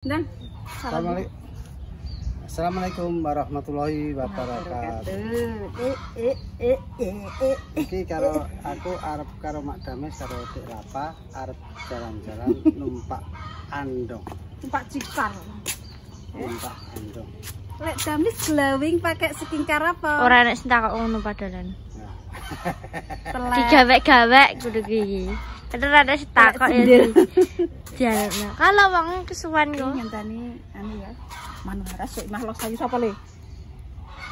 Dan Assalamualaikum. Assalamualaikum warahmatullahi wabarakatuh. Eh, eh, eh, eh, eh. Iki karo aku arep karo Mak Dames karo Dik Rapa arep jalan-jalan numpak andong, Numpak cikar. numpak andong. Lek Damis glowing pakai skincare apa? Ora nek sentak kok ngono Telek. Digawek-gawek kudu iki. Padahal ada setak kok ya. Jalan. Kalau wong kesuwan kok. ngenteni anu ya. Manu haras sik mah lo sayu sapa le?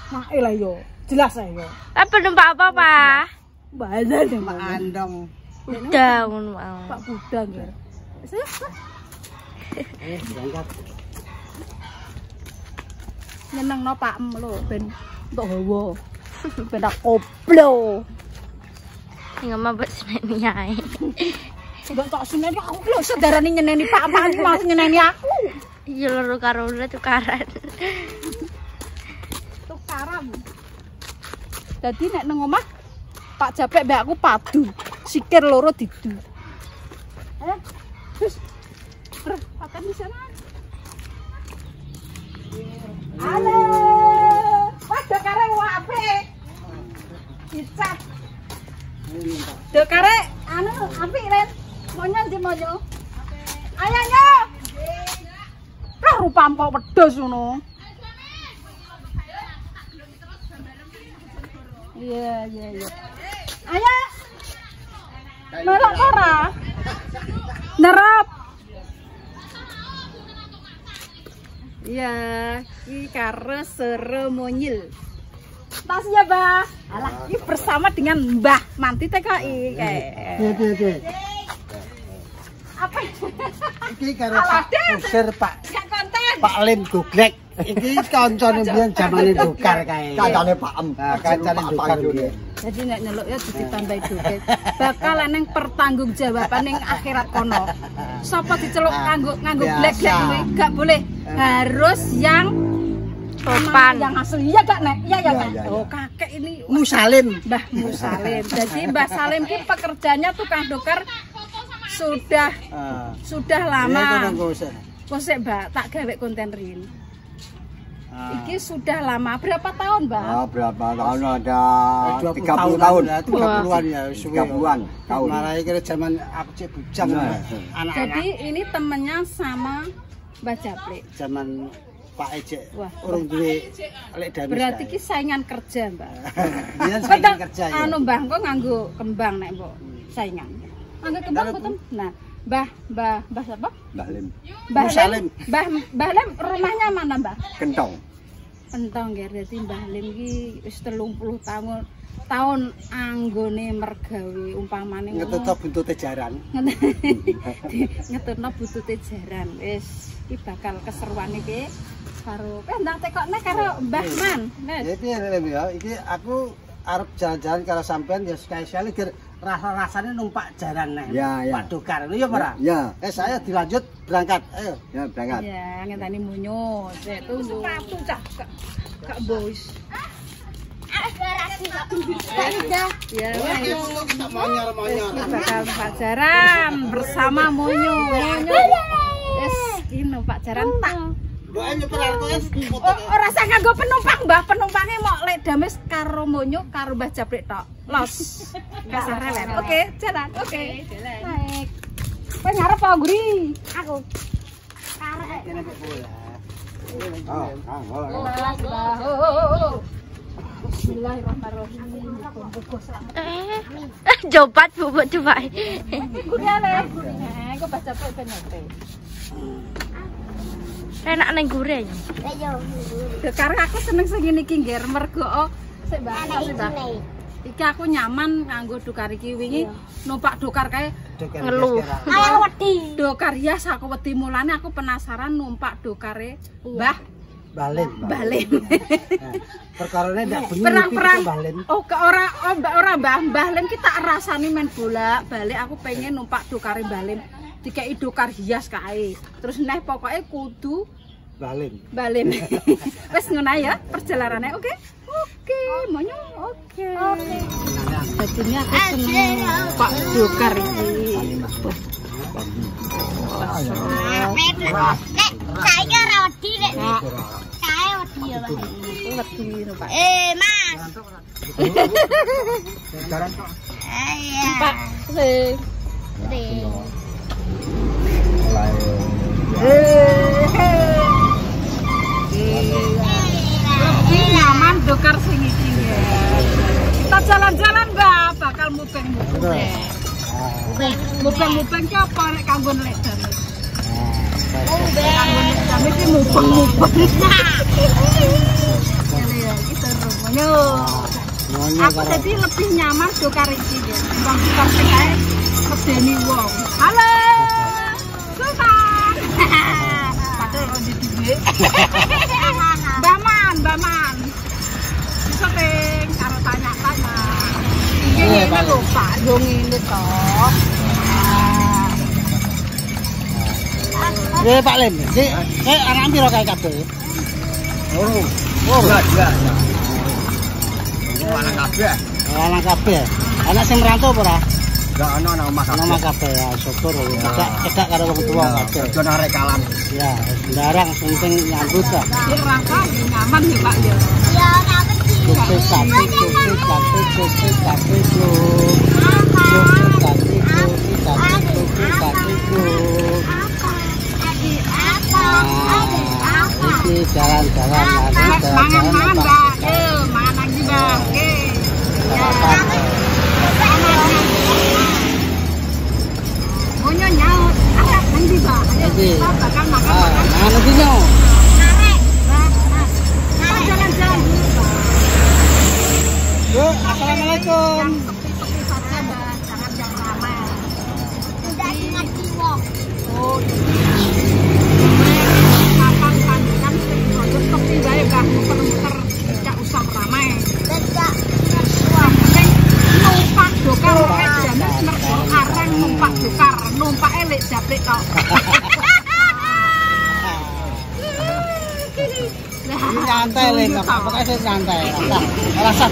Mae lah yo. Jelas ae yo. Apa numpak apa, Pak? Bazar deh Pak. andong. Udah ngono mau. Pak Buddha nggih. Saya Eh, berangkat. nyeneng no Pak Em lho ben untuk hawa. Ben tak koplo. Sing omah mbok seneni ae. Enggak tak seneni aku lho sedarane nyeneni Pak Em mas nyeneni aku. Iya loro karo tukaran. tukaran. Jadi nek nang omah Pak Japek mbak aku padu, sikir loro didu. Eh, terus pakan di sana. Halo. Wape. Dicat. Numpak. Dokare anu apik Ren. Monyo ndi monyo? Ayo nyo. Lah rupam kok wedhus ngono. Iya, iya, iya. Ayo. Melok ora? Nerap. Iya, iki karo sere monyil. Tas ya, Mbah. Alah, ini bersama dengan Mbah Manti TKI kayak. Iya, iya, iya. Apa? Iki karo Pak Pak konten. Pak Lim Guglek. Iki kancane biyen zamane Dokar kae. Kancane Pak Em. Nah, kancane Dokar biyen. Jadi nek nyeluk ya ditambahi duit. Bakal eneng pertanggungjawaban ning akhirat kono. Sapa diceluk Ah, nganggo kuwi gak boleh. Harus yang Sopan. yang asli. Iya gak, Nek? Iya ya, Nek? iya, iya. Oh, kakek ini Musalim. Mbah Musalim. Jadi Mbah Salim ki pekerjanya tukang dokar sudah Ah. sudah Iya, lama. sik, Mbak, tak gawe konten rin. Ah. Iki sudah lama. Berapa tahun, Mbak? Ah, berapa tahun ada Eh, 30 tahun. lah, 30-an ya suwe. 30-an tahun. Marai kira zaman aku cek bujang Nah. anak-anak Jadi ini temennya sama Mbak Japrik. zaman Pak Ejek urung duwe lek damis. Berarti ki saingan kerja, Mbak. Saiki Betul. kerja ya. Anu Mbah kok nganggo kembang nek mbok saingan. Nganggo kembang betul. Nah, Mbah Mbah Mbah siapa? Mbak Lim. Mbah Musalim. Lem. Mbah Mbah Lem rumahnya mana, Mbah? Kentong. Entong nggih, dadi Mbah Lem ki wis 30 tahun tahun anggone mergawe umpamane ngetutup buntute jaran. ngetutno butute jaran. Wis iki bakal keseruan iki karo eh ndang tekokne karo Mbah Man. Wis. Ya piye Lem ya, iki aku arep jalan-jalan karo sampean ya sekali-sekali ger rasa-rasanya numpak jaran nih. Ya, ya. Pak Dokar. Iya ora? Ya, Eh saya dilanjut berangkat. Ayo. ya berangkat. Ya, ngenteni munyo. Sik tunggu. Sepatu cak. Kak- boys. Ya, bakal numpak jaran bersama Monyo. Monyo. Wes, iki numpak jaran tak. Nyeper aku es Oh, ora nganggo penumpang, Mbah. Penumpangnya mau lek dames karo Monyo karo Mbah tok. Los. Kasar rewen. Oke, jalan. Oke. Baik. Kowe ngarep apa, Guri? Aku. Oh, oh, oh. Bismillahirrahmanirrahim. Eh, eh, jobat bubuk coba. Nah, aku baca ben ngerti. Enak nang goreng. Dekar aku seneng iki ngger mergo oh, sik sik. Iki aku nyaman nganggo dokar iki wingi numpak dokar kae Ngeluh. Ayo wedi. Dokar hias aku wedi mulane aku penasaran numpak dokare Mbah Balim. Balim. Nah, Perkarane ndak bengi Perang-perang. iki Balim. Oh, ke ora oh, Mbak ora Mbah, Mbah Lim kita rasani main bola, balik aku pengen numpak dokare Mbah Lim. Dikei dokar hias kae. Terus neh pokoknya kudu Balim. Mbah Lim. Wes ngono ya perjalanannya, oke? Oke, maunya oke. Oke. Ini aku seneng Pak Dokar iki. Wah. Saiki ora wedi nek kae wedi ya, Pak. Wedi numpak. Eh, Mas. Jalan kok. Iya. Pak. Mulai. Lebih dokar sing iki ya. Kita jalan-jalan Mbak, bakal mupeng-mupeng. Mupeng-mupeng ki apa nek kanggo dames? Kanggo nek dames ki mupeng-mupeng. Ini ya, iki seru. Ayo. Nyonya Aku karo jadi lebih nyaman dokar iki ya. Timbang dokar sing kae medeni wong. Halo. Padahal kok di duit. Baman, Baman. Bisa ting, karo tanya-tanya. Iki Iya, ngene lho, Pak, yo ngene to. Ah, Eh Pak Lim, sik sik anak piro kae kabeh? Oh. Oh, enggak, enggak. Oh, anak kabeh. Anak kabeh. Anak sing merantau apa ora? Enggak ono nang omah kabeh. Nama kabeh ya syukur ya. Cedak cedak karo wong tuwa kabeh. Aja nang rekalan. Ya, sembarang penting nyambut ya nyaman ya, Pak ya. Ya ora Apa? Apa? Iki jalan-jalan nanti jalan-jalan Pak.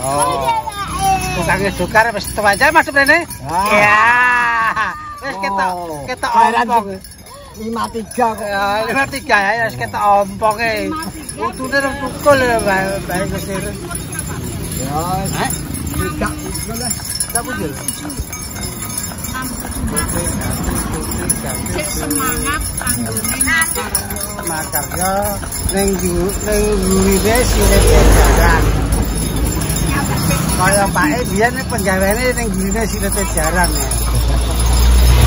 Oh. Tukangnya dokar wis tua aja masuk rene. Ya. Wis kita Oh. kita Bayaran ompong. lima tiga kok. Ya, lima tiga ya, wis kita ompong e. Utune rung tukul ya. Mbak Mesir. Ya, tidak usul lah. Tak semangat nakar. Makarya ning ning gurine jaran. Kaya Pak E biyen penjawene ning gurine sinete jaran ya.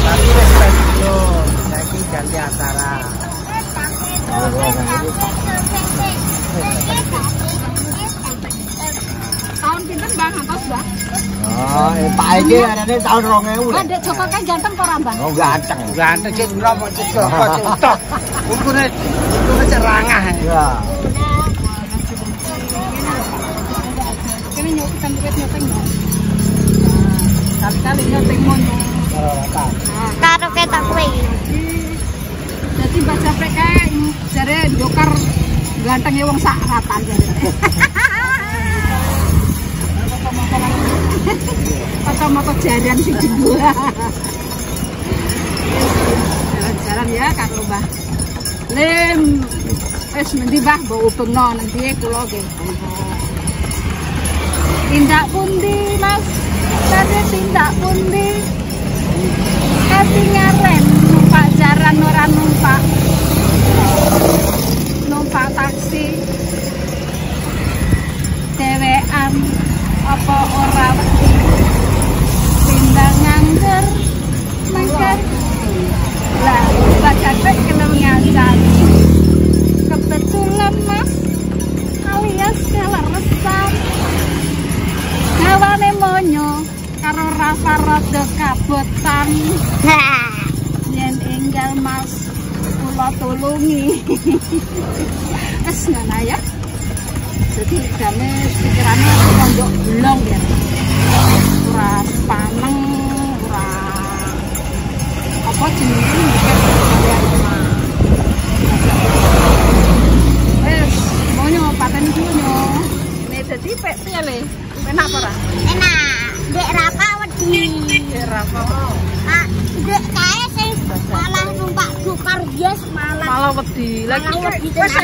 Tapi wis pensiun, saiki ganti acara. Tahun pinten Bang ngantos, Bang? Oh, eh, Pak iki arane tahun 2000. Wah, Dek Joko kan ganteng kok ora, Bang? Oh, ganteng. Ganteng cek ngromok cek kok cetok. Ukune ukune cerangah. Ya. Duit nyoteng ya. Kali-kali nyoteng mono. Karo kowe iki. Jadi Mbak Japre kae jare dokar gantengnya wong sak rata jare. Kacamata jaran sing dua. Jalan-jalan ya karo Mbah. Lim wis mendi Mbah mbok ubengno nang piye kula nggih. Tindak pundi Mas? Kade tindak pundi? Katingaran numpak jaran ora numpak. Numpak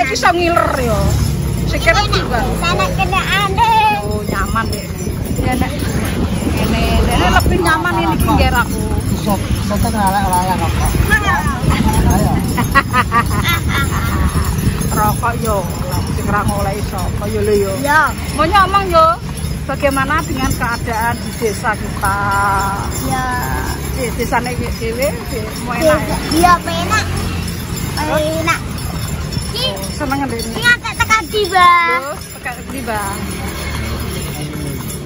iso ngiler yo. Sikile juga. Sana kena aneh. Oh, nyaman deh. Ya nek ini, ini lebih nyaman ini pinggir aku. Soto ngalek ora kok. Ayo. Rokok yo, sing ra ngolehi sapa yo lho yo. Ya, Mau ngomong yo, bagaimana dengan keadaan di desa kita? ya. Di desa nek dhewe di- mau enak ya. Dia penak. Enak. Seneng ki ini. ngakak tekan. Lho, tekak di Bang.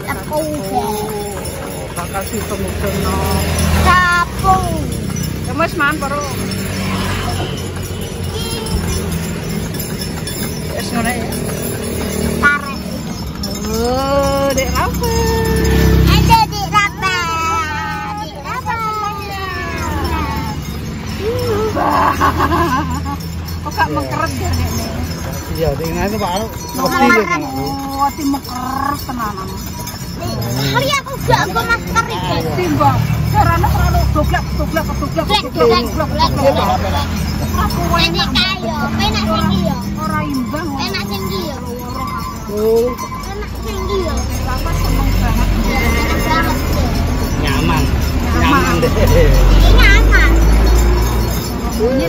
Aku bakal no. Capung. Ya wis man baru. Wis ngono ya. Tarik. Oh, dek apa? Ada di rapa. Di rapa. Mengkeret ya nek. Iya, dengan itu Pak mesti lho Kang. Oh, mengkeret tenanan. Hari aku gak gue masker itu. Timbang. Caranya terlalu blek, doblak, blek, doblak. blek. Aku Penak kayo, penak tinggi yo. ora imbang. Penak tinggi yo. Oh. Lama seneng banget. Ya, nyaman. Nyaman. Nyaman deh. Ini nyaman. Bunyi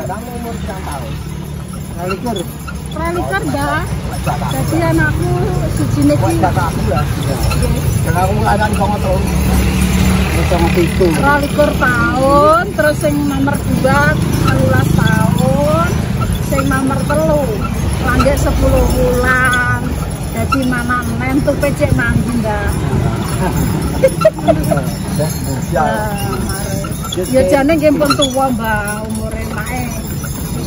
Kamu umur berapa tahun? Praliker, Mbak. Jadi anakku aku ya. Dan aku ngelakuin sama tahun. Sama itu. Praliker tahun, terus sing nomor 2 13 tahun, sing nomor telu lanjut 10 bulan. Jadi mana men tuh pecek nanggi Mbak. Ya. Ya jane nggih pun tuwa Mbak,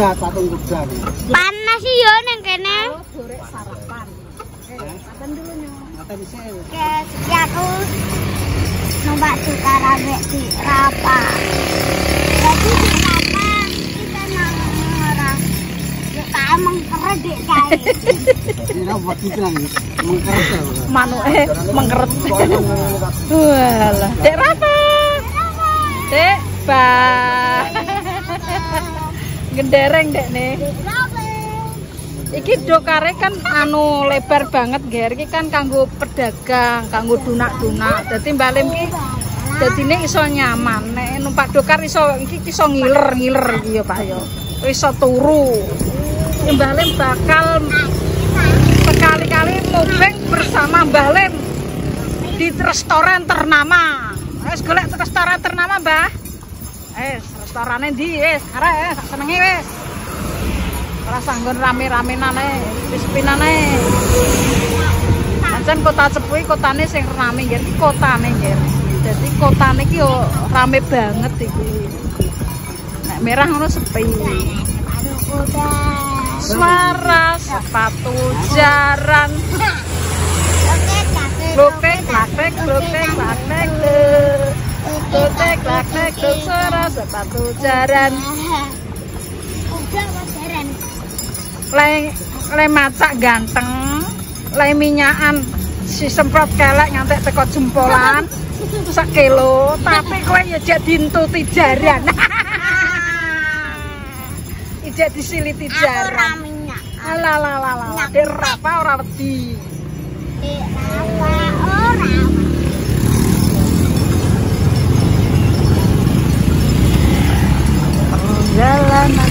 kuda, patung kuda. panas sih yo neng kene. Gorek sarapan. Eh, kapan dulu nyo? Apa bisa? Oke, jadi aku numpak tukar ambek di rapa. Jadi di rapa kita nang ora. Kita emang keredek kae. Ini buat itu lagi. Mengkerja. Manuke mengkeret. Walah, Dek Rafa. Dek Ba. Gendereng dek nih. Iki dokare kan anu lebar banget, Ger. Iki kan kanggo pedagang, kanggo dunak-dunak. Dadi Mbak Lim ki dadine iso nyaman. Nek numpak dokar iso iki iso ngiler-ngiler iki ya, Pak ya. Iso turu. Mbak Lim bakal sekali-kali mubeng bersama Mbak Lim di restoran ternama. Wes golek restoran ternama, Mbah. Eh, restorannya di, wes, arek, eh, sak senenge wes. Ora sanggon rame-ramenan ae, wis pinan ae. Pancen kota Cepuy kotane sing rame nggih, iki kotane nggih. Dadi kotane iki yo rame banget iki. Nek merah ngono sepi. Suara sepatu jaran Oke, kakek. Lotek, laktek, lotek, laktek, lotek, laktek, suara sepatu jaran. Udah wajaran. Le, le macak ganteng Le minyakan si semprot kelek ngantek teko jempolan sak kilo. Tapi kowe ya jak dintuti jaran. Ijek disiliti Aku jaran. ala ala ala ala ora wedi. Apa orang? Perjalanan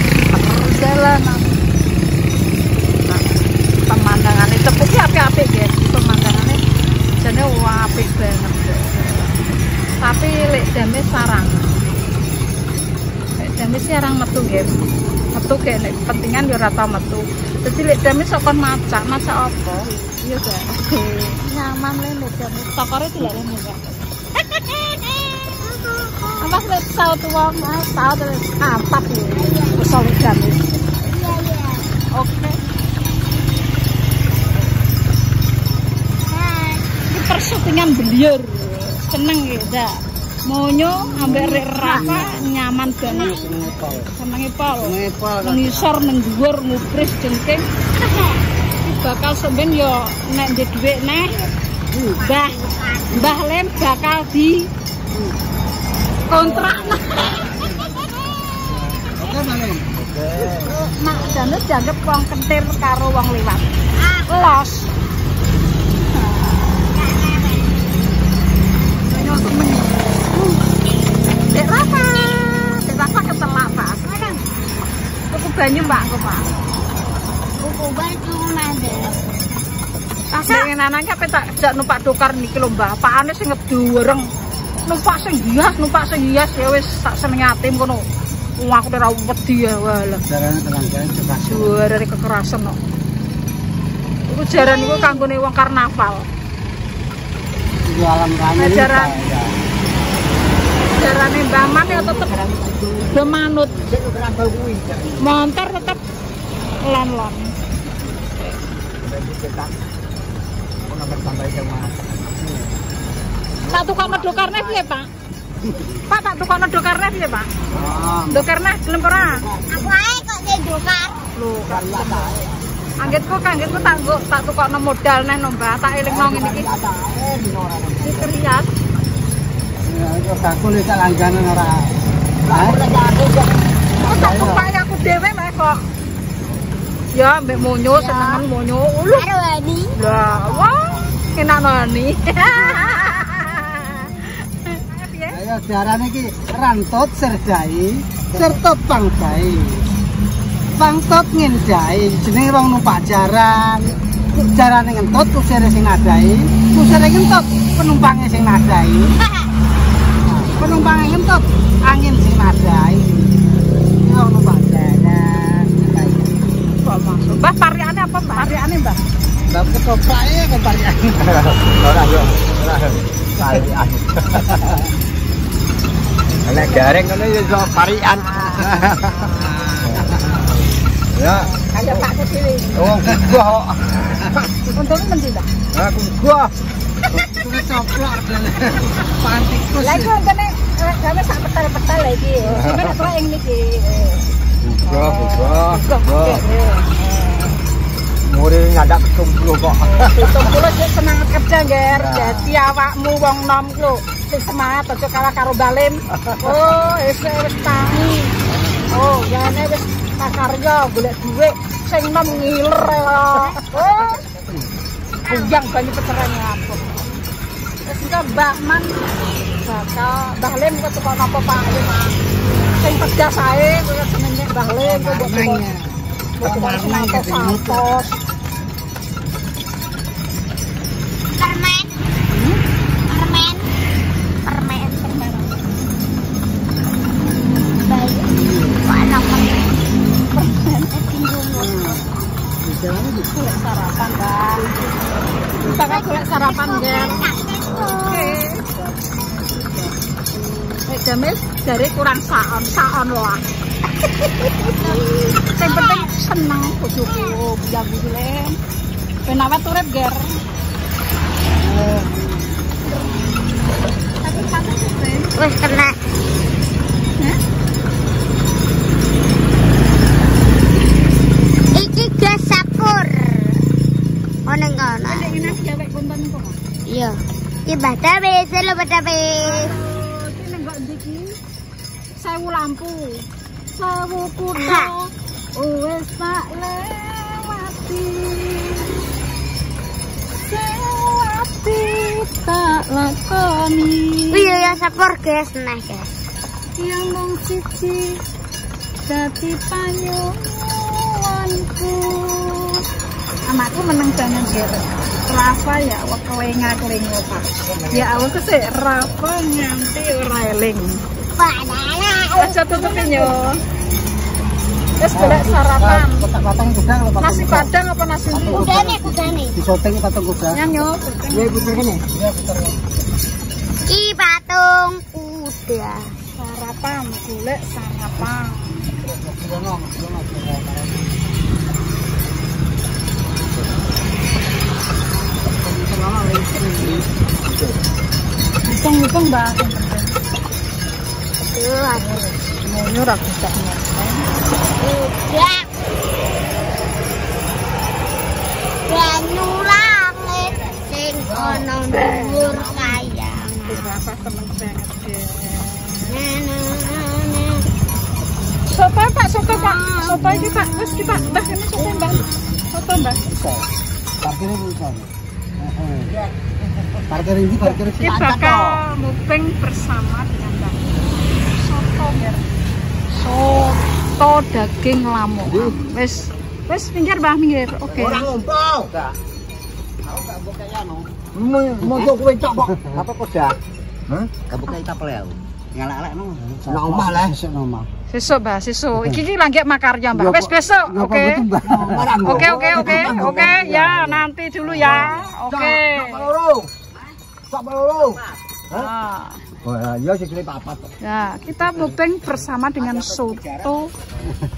perjalanan Nah, pemandangannya tepuknya api-api guys pemandangannya jadi apik banget. Tapi lek dame sarang. Lek dame sarang metu guys. Metu kayak lek pentingan yo ora tau metu. Jadi lek dame sokon maca maca apa? Iya gak nyaman lek dame tokore tidak lek Amas lek mas? Tau terus antap ya solid dame Iya, iya. oke. Ini persyutingan beliur. Seneng ya dak. Monyo ambek rek rafa nyaman banget. Senenge pol mengisor nang dhuwur ngubris jengking. Bakal sampean yo nek ndek dhuwit neh. Mbah mbah lem bakal di kontrak Oke, Malim. mak jane dianggap wong kentir karo wong liwat los. Dek Rafa, Dek Rafa ketelak Pak. Tuku banyu Pak, aku Pak. Buku baju mana? Pengen anak apa tak jak numpak dokar niki lho Mbah. Pakane sing ngedureng. Numpak sing hias, numpak sing hias ya wis tak seneng atim kono. Wah, aku ora wedi ya walah. Tenang, jalan cepat. Juara kekerasan no. Iku jaran iku kanggone wong karnaval. Itu alam rame. Ajaran. Ya. Jarane Mbah Man ya tetep do manut. Cek ke kerambal kuwi. Montor tetep lon-lon. Bagi cetak. Aku nomor tambah sama. Tak tukokno dokarne piye, Pak? Pak, tak tukokno dokarne piye, Pak? Ah, Dokarne gelem ora? Aku ae kok didukar. Lho, Anggitku kanggitku tak nggo tak tukokno modal neh no, Mbah. Tak elingno ngene iki. Iki rias. Ya, itu aku nih tak langganan ora. Ah, Oh, tak tumpaki aku dhewe mek kok. Ya, mbek monyo senengan monyo. Lho, Karo Ani. Lah, wah, enak nani. Diarani iki rantot serjai, sertot pangdai. Pangtot ngendai, jenenge wong numpak jaran. Jarane ngentut kusire sing nadai, kusire ngentut penumpange sing nadai. Penumpange ngentut angin sing nadai. Wong numpak jaran. Mbah, pariane apa, Mbah? Pariane, Mbah. Mbak ketoprak ya keparian. Ora yo. Ora. Parian. Nek gareng ngono ya iso parian. Ya, Kayak Pak dhewe. wong gua kok. Untungnya mendhi, Mbah. Aku gua. Kuwi coplok pantikus. Lah iku eh, gawe sak petal-petal iki. Sampe nek ing niki. Gua, gua, Kok Muri ngadak ketumpul kok. Pitung puluh sih semangat kerja, Ger. Ya. Jadi awakmu wong nom ku lho, sing semangat aja kalah karo balim. Oh, wis wis tangi. Oh, jane wis pakarya golek dhuwit sing nom ngiler ya. Oh. Buyang banyu peceran ampun. Wis engko Mbak Man bakal Mbah Lim kok tukok napa Pak Lim. Sing pedas ae kok senenge Mbah Lim kok mbok tukok. Mbok tukok santos-santos. Sarapan kan oke Nek jamis dari kurang saon saon lah Yang penting seneng bojoku, buyang buyang. Ben awet urip, Ger. Wes kena. Ono ngono. Nek ngene iki gawe konten kok. Iya. Iki batabe, selo batabe. Iki nek gak ndiki sewu lampu. Sewu Ha. kuda. Wes tak lewati. Lewati tak lakoni. Iya ya sapur gas nah guys. yang mung siji dadi panyuwanku anakku meneng banget gitu Rafa ya wah kelenga kelenga pak ya awal tuh sih Rafa nganti ora eling Banana. aja tutupin yo terus golek sarapan kalau patang nasi padang apa nasi nih, kuda nih. Di soteng patang kuda. nyanyo Iya putar gini. Iya putar. Ki patung kuda. sarapan golek sarapan sing ana dhuwur kayang. Berapa temen banget deh. Nana. Soto pak, soto pak, soto ini pak, terus kita mbak ini soto mbak, soto mbak. Bisa. Parkirnya bisa. Heeh. Parkir ini parkir Ini bakal mupeng bersama dengan mbak. Soto ya. Soto daging lamu. Wes, wes pinggir mbak pinggir, oke. ngumpul. Enggak. Aku gak buka ya no. Mau kowe cok kok. Apa kuda? Hah? Gak buka kapal ya. Ngalak-alak no. Nak omah lah, sik omah. Sesuk mbak, sesuk. Iki iki lagi makarya mbak. Wes besok, oke. Oke oke oke oke ya nanti dulu ya, oke. Loro. Sak loro. Nah. Oh ya sik kene papat. Ya, kita mukbang bersama dengan soto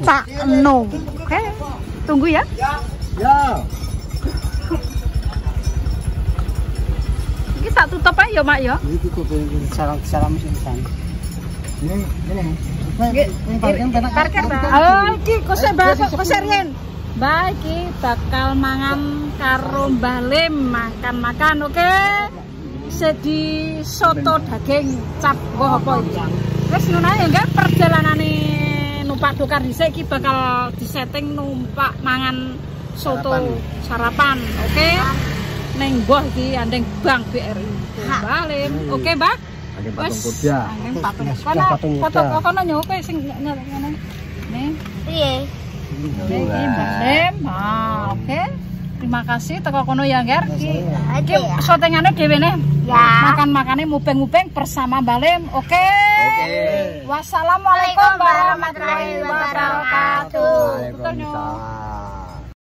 Cak No. Oke, tunggu ya. Ya. Kita tutup aja, Mak ya. Ini tutup ini salam salam sing. Ini ini. Ini parkir. Oh, iki kosek Mbak, kosek riyen. Mbak iki bakal mangan karo Mbah Lim, makan-makan, oke? Sedi soto daging cap mbah apa iki. Wis ngono ae enggak perjalanane numpak dokar dhisik iki bakal disetting numpak mangan soto sarapan, oke? Neng mbah iki andeng Bank BRI. Mbah Lim, oke, Mbak? Ada Wes, patung kuda. angin patung. Kono foto kono nyoke sing ngene. Nih, Piye? iki Mbak Lim. Ah, oke. Terima kasih teko kono ya, Ger. Iki Oke iki ya. sotengane dhewe nih. Ya. Makan-makane mupeng-mupeng bersama Mbak Lim. Oke. Oke. Wassalamualaikum warahmatullahi wabarakatuh. Waalaikumsalam.